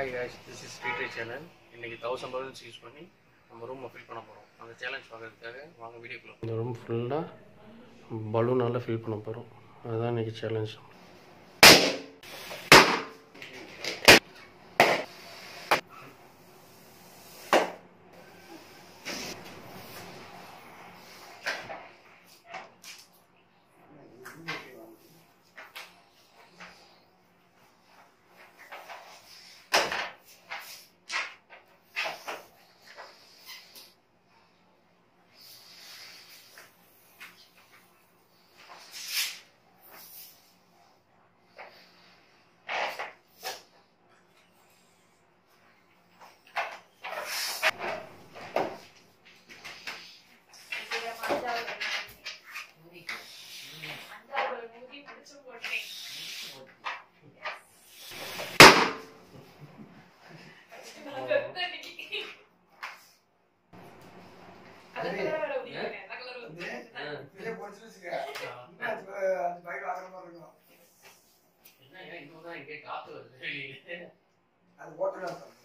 Hi guys this is ஸ்வீட்ரி channel இன்றைக்கி thousand persons use பண்ணி நம்ம ரூமை ஃபில் பண்ண போகிறோம் அந்த சேலஞ்ச் பார்க்குறதுக்காக வாங்க வீடியோக்குள்ள இந்த ரூம் ஃபுல்லாக பலூனால் ஃபில் பண்ண போகிறோம் அதுதான் இன்றைக்கி சேலஞ்ச் வச்சுக்க அஞ்சு அது ஓட்டலாம் இருக்கும்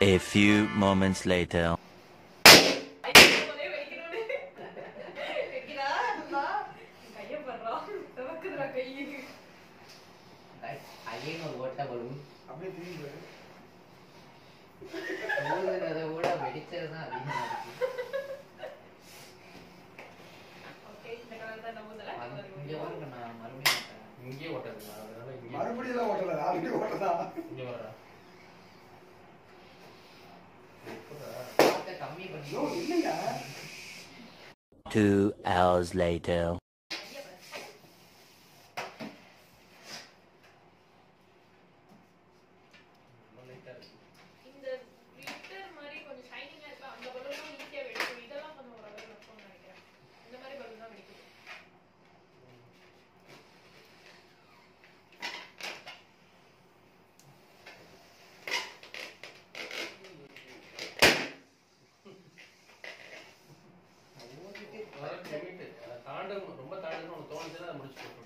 A few moments later. மறுபடியும் ஓட்டல. நாளைக்கு ஓட்டலாம் இங்க வரா Two hours later. உங்களுக்கு ரொம்ப தடவை உங்களுக்கு தோணுச்சுன்னா முடிச்சு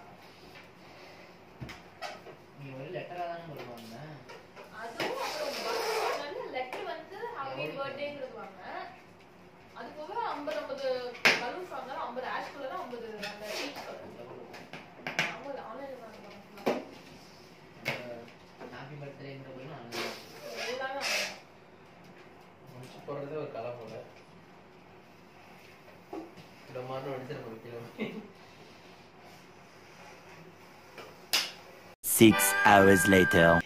Six hours later.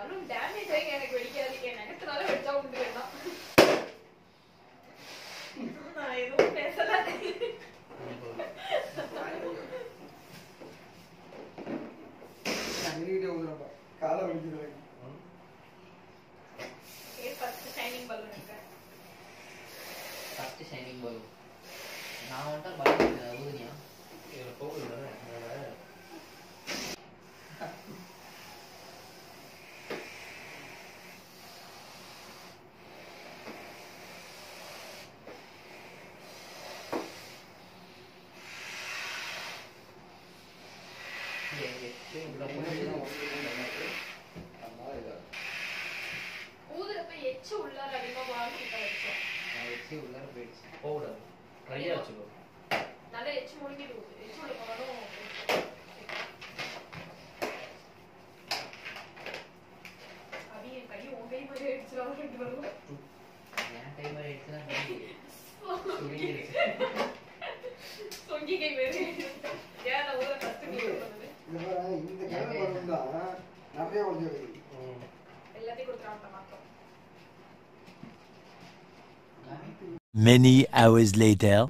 Balloon damage ஆகி எனக்கு வெடிக்காது. என் நகத்தினால வெடிச்சா உண்டு வேண்டாம். நான் எதுவும் பேசல. காலை வலிக்கிறாங்க ஃபர்ஸ்ட் ஷைனிங் பலூன் நான் வந்துட்டு பலூன் ஊதுனியா? இதில் போகுது Many hours later.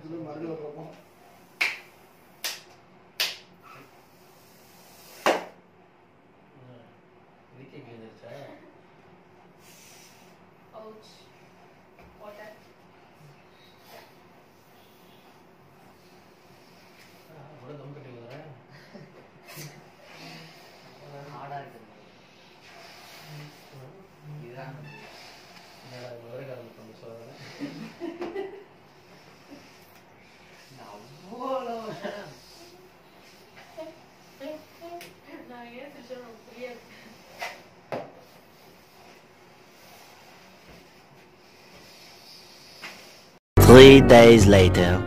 Three days later.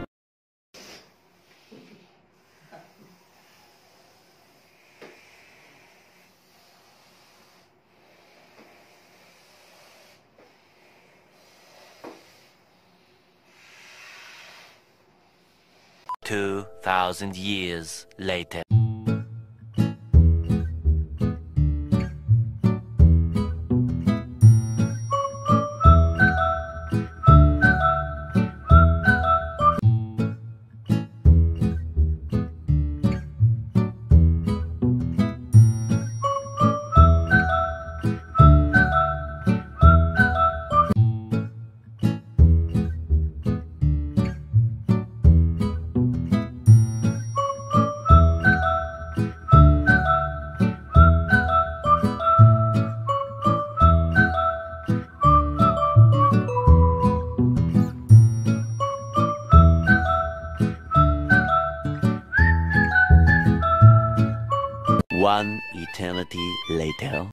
Two thousand years later. One eternity later.